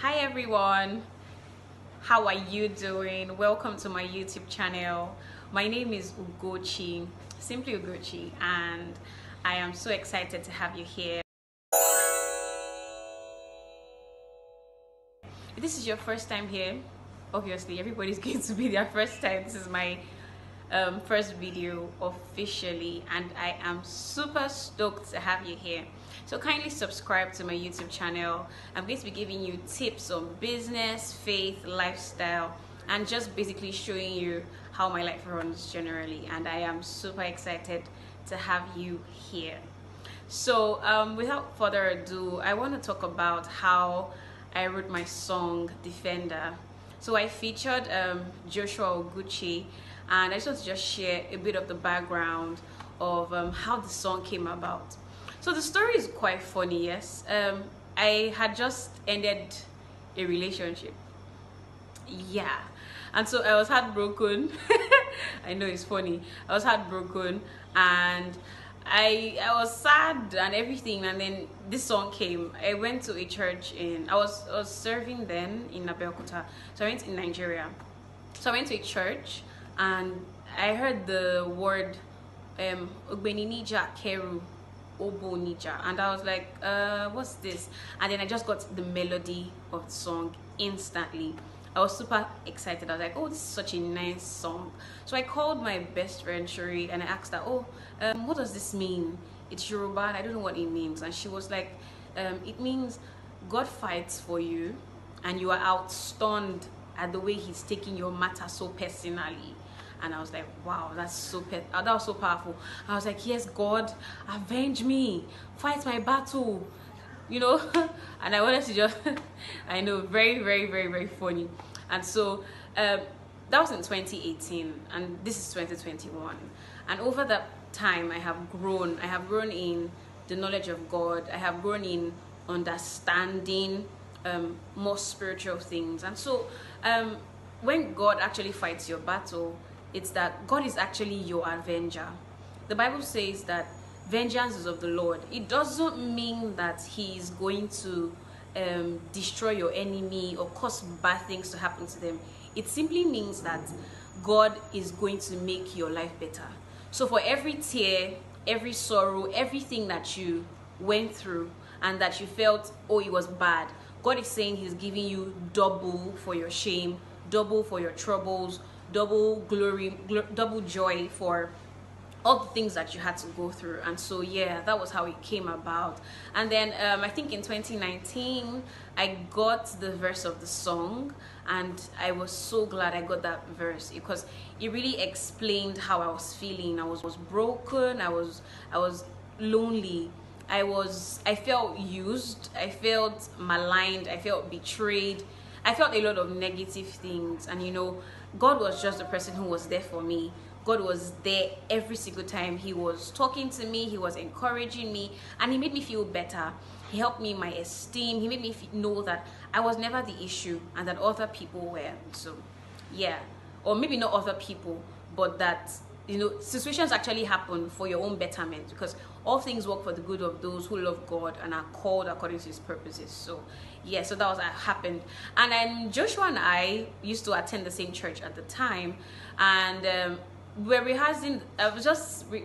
Hi everyone, how are you doing? Welcome to my YouTube channel. My name is Ugochi, simply Ugochi, and I am so excited to have you here. If this is your first time here, obviously everybody's going to be their first time. This is my um, first video officially and I am super stoked to have you here. So kindly subscribe to my YouTube channel. I'm going to be giving you tips on business, faith, lifestyle and just basically showing you how my life runs generally and I am super excited to have you here. So um, without further ado, I want to talk about how I wrote my song Defender. So I featured um, Joshua Oguchi and I just want to just share a bit of the background of um, how the song came about. So the story is quite funny, yes. Um, I had just ended a relationship. Yeah. And so I was heartbroken. I know it's funny. I was heartbroken and I I was sad and everything and then this song came. I went to a church in I was I was serving then in Abeokuta. So I went in Nigeria. So I went to a church and I heard the word um Nija Keru Obo Nija and I was like uh what's this? And then I just got the melody of the song instantly. I was super excited. I was like oh this is such a nice song. So I called my best friend Shuri and I asked her oh um, what does this mean? It's Yoruba I don't know what it means. And she was like um, it means God fights for you and you are outstunned at the way he's taking your matter so personally and I was like, wow, that's so uh, that was so powerful. I was like, yes, God, avenge me, fight my battle, you know. and I wanted to just, I know, very, very, very, very funny. And so um, that was in 2018, and this is 2021. And over that time, I have grown. I have grown in the knowledge of God. I have grown in understanding um, more spiritual things. And so um, when God actually fights your battle, it's that God is actually your avenger. The Bible says that vengeance is of the Lord. It doesn't mean that He is going to um, destroy your enemy or cause bad things to happen to them. It simply means that God is going to make your life better. So for every tear, every sorrow, everything that you went through and that you felt, oh, it was bad, God is saying He's giving you double for your shame, double for your troubles, double glory, gl- double joy for all the things that you had to go through. And so yeah that was how it came about. And then um, i think in 2019 i got the verse of the song and i was so glad i got that verse because it really explained how i was feeling. I was, was broken i was i was lonely. I was i felt used i felt maligned i felt betrayed. I felt a lot of negative things. And you know God was just the person who was there for me. God was there every single time. He was talking to me, He was encouraging me, and He made me feel better. He helped me in my esteem. He made me know that I was never the issue and that other people were. So, yeah. Or maybe not other people, but that you know situations actually happen for your own betterment because all things work for the good of those who love god and are called according to his purposes. So yeah so that was what happened. And then joshua and i used to attend the same church at the time. And um, we're rehearsing i was just we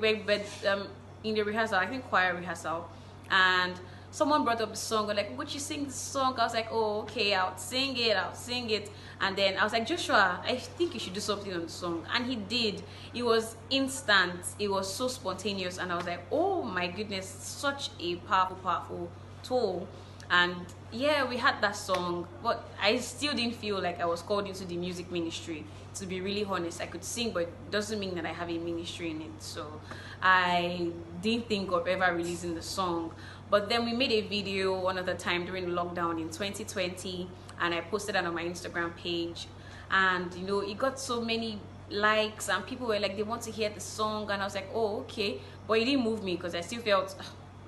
um, in the rehearsal i think choir rehearsal. And someone brought up the song like would you sing the song? I was like oh okay i'll sing it i'll sing it. And then i was like joshua i think you should do something on the song. And he did. It was instant. It was so spontaneous. And i was like oh my goodness such a powerful powerful tool and yeah we had that song but i still didn't feel like i was called into the music ministry to be really honest i could sing but it doesn't mean that i have a ministry in it so i didn't think of ever releasing the song but then we made a video another time during lockdown in 2020 and I posted it on my Instagram page. And you know, it got so many likes and people were like, they want to hear the song. And I was like, oh, okay. But it didn't move me because I still felt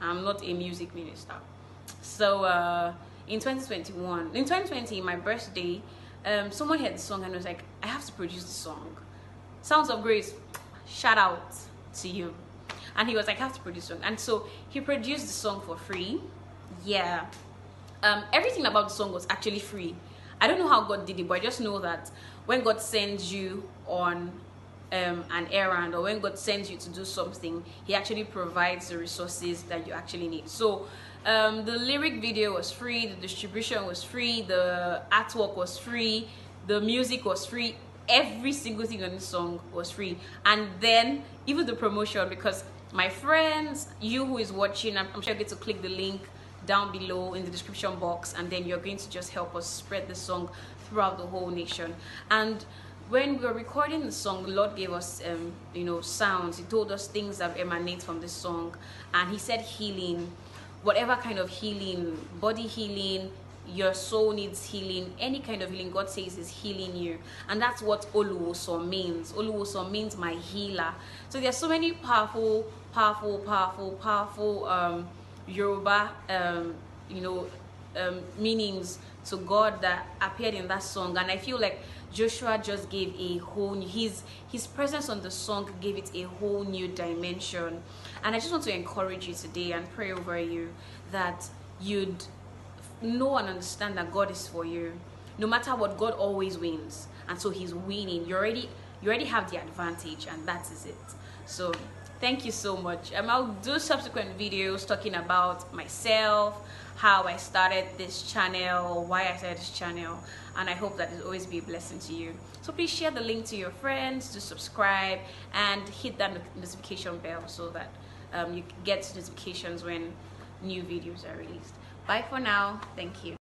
I'm not a music minister. So uh, in 2021, in 2020, my birthday, um, someone heard the song and was like, I have to produce the song. Sounds of Grace, shout out to you and he was like, I have to produce the song. And so he produced the song for free. Yeah. um, everything about the song was actually free. I don't know how God did it, but I just know that when God sends you on um, an errand or when God sends you to do something, He actually provides the resources that you actually need. So um, the lyric video was free, the distribution was free, the artwork was free, the music was free, every single thing on the song was free. And then even the promotion because my friends, you who is watching, I'm, I'm sure you get to click the link down below in the description box and then you're going to just help us spread the song throughout the whole nation. And when we were recording the song the lord gave us um, you know sounds. He told us things that emanate from the song. And he said healing whatever kind of healing body healing your soul needs healing any kind of healing god says is healing you. And that's what oluwoso means. Oluwoso means my healer. So there's so many powerful powerful powerful powerful um Yoruba, um, you know, um, meanings to God that appeared in that song, and I feel like Joshua just gave a whole new, his his presence on the song gave it a whole new dimension, and I just want to encourage you today and pray over you that you'd know and understand that God is for you. No matter what, God always wins, and so He's winning. You already you already have the advantage, and that is it. So thank you so much. I'll do subsequent videos talking about myself how i started this channel why i started this channel and i hope that it always be a blessing to you. So please share the link to your friends to subscribe and hit that notification bell so that um, you get notifications when new videos are released. Bye for now. Thank you